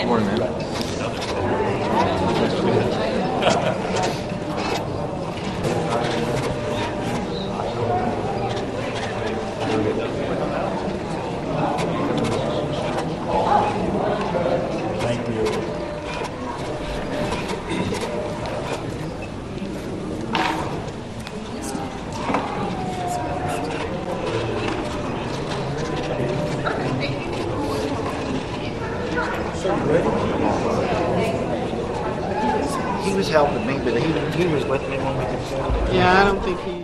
Good morning, man. Thanks for. He was helping me, but he, he was with me when we did. Yeah, I don't think he's.